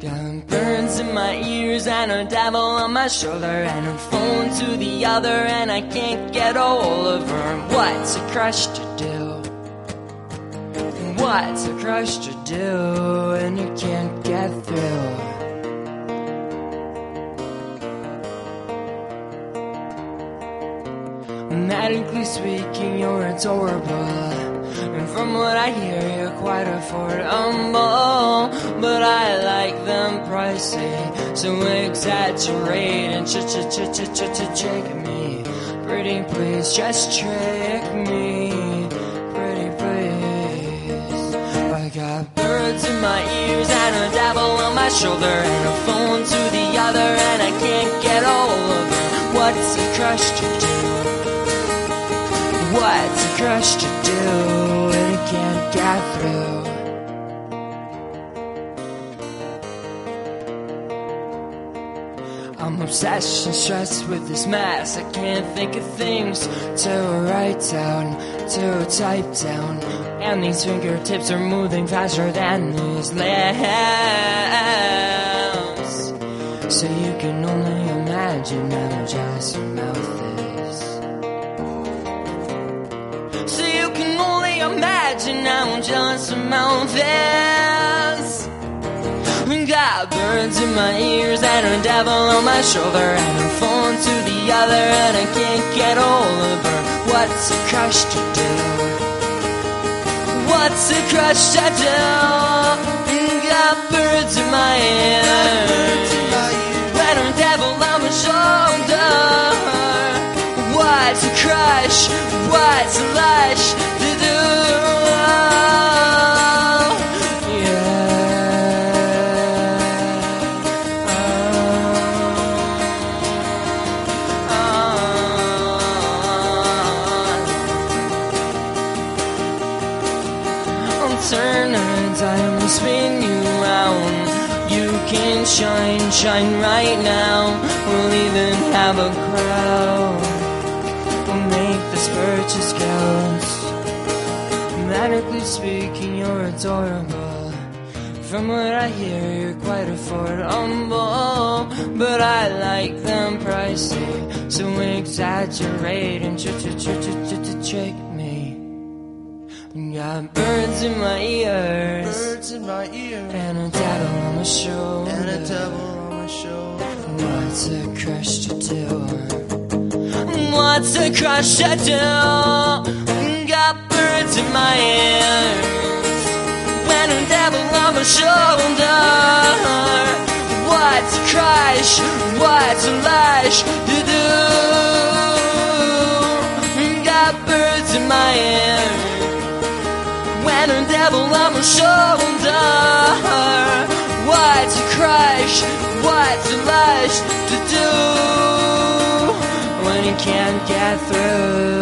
Got burns in my ears and a devil on my shoulder and a phone to the other and I can't get all of her. What's a crush to do? What's a crush to do and you can't get through? Medically speaking, you're adorable. And from what I hear, you're quite affordable. But I like them pricey, so exaggerate and ch ch ch ch ch ch trick me. Pretty please, just trick me. Pretty please. I got birds in my ears and a devil on my shoulder and a phone to the other, and I can't get all it. What's a crush to do? What's a crush to do when you can't get through? I'm obsessed and stressed with this mess. I can't think of things to write down, to type down. And these fingertips are moving faster than these lips. So you can only imagine how jealous your mouth is. Mouth. Got birds in my ears and a devil on my shoulder and a phone to the other and I can't get her. What's a crush to do? What's a crush to do? Got birds in my ears and a devil on my shoulder. What's a crush? What's a lush to do? I'll turn a dime and spin you round. You can shine, shine right now. We'll even have a crowd. We'll make this purchase count. Medically speaking, you're adorable. From what I hear, you're quite affordable. But I like them pricey, so exaggerate and trick me. Got birds in my ears Birds in my ear and a devil on my shoulder. and a devil on my shoulder. What's a crush to do? What's a crush to do? Got birds in my ears and a devil on my shoulder. What's a crush? What's a lush to do? Got birds in my ears when a devil on my shoulder. What's a crush? What's a lush to do when you can't get through?